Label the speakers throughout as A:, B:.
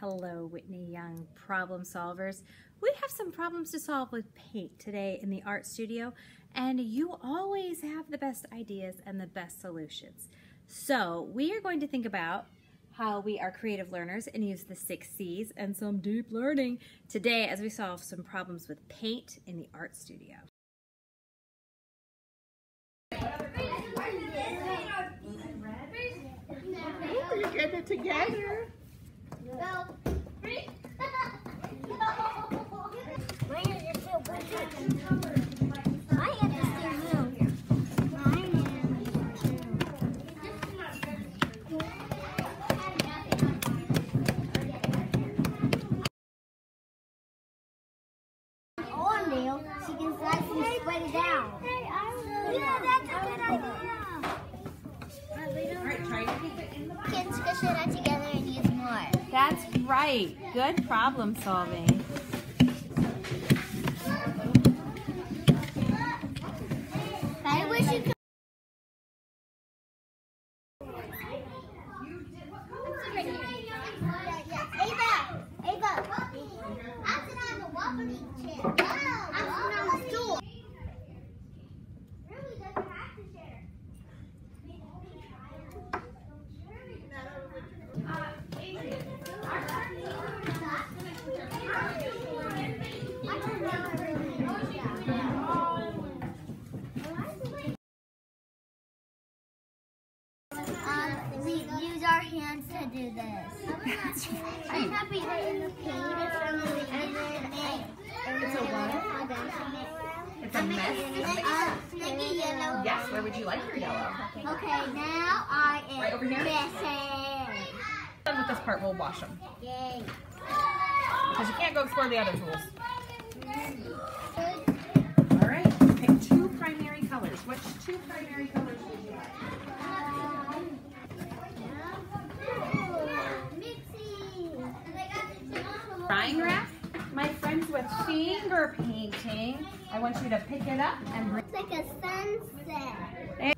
A: Hello, Whitney Young problem solvers. We have some problems to solve with paint today in the art studio, and you always have the best ideas and the best solutions. So we are going to think about how we are creative learners and use the six C's and some deep learning today as we solve some problems with paint in the art studio.
B: You're getting it
C: together. She can slice and spread it out.
B: Yeah, that's a good idea. Alright, try
A: to keep it in the
C: Can squish it all together and use more.
A: That's right. Good problem solving.
C: I wish you could. Ava, Ava, I'm on the wobbling chair. To do this.
B: That's
A: right.
B: I'm
C: happy in the paint it's from the and then It's a what? It's a mess. Uh. Yes, where would you like your
D: yellow?
C: Okay, now I am Right over here? messing.
D: Done with this part, we'll wash them.
C: Yay.
D: Because you can't go explore the other tools.
A: Alright, pick two primary colors. Which two primary colors
D: would you like?
C: Drying rack?
A: My friends with finger painting, I want you to pick it up and bring
C: It's like a sunset.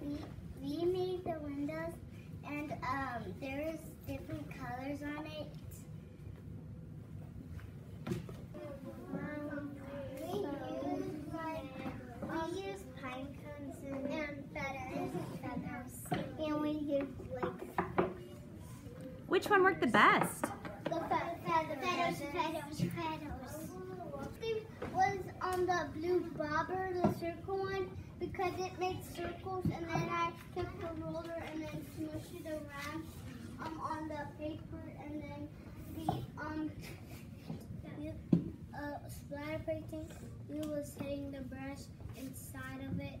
C: We, we made the windows and um, there's different colors on it. We use like
B: we use
C: pine cones and, and feathers, feathers,
B: and we
C: use
A: Which one worked the best?
C: feathers, feathers, feathers. This was on the blue bobber, the circle one, because it made circles, and then I took the roller and then smushed it
B: around
C: um, on the
B: paper, and
C: then the
B: um you, uh, splatter painting, you was hitting the brush inside of it,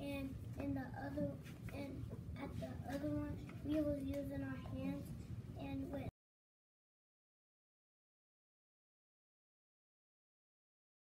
B: and in the other and at the other one, we was using our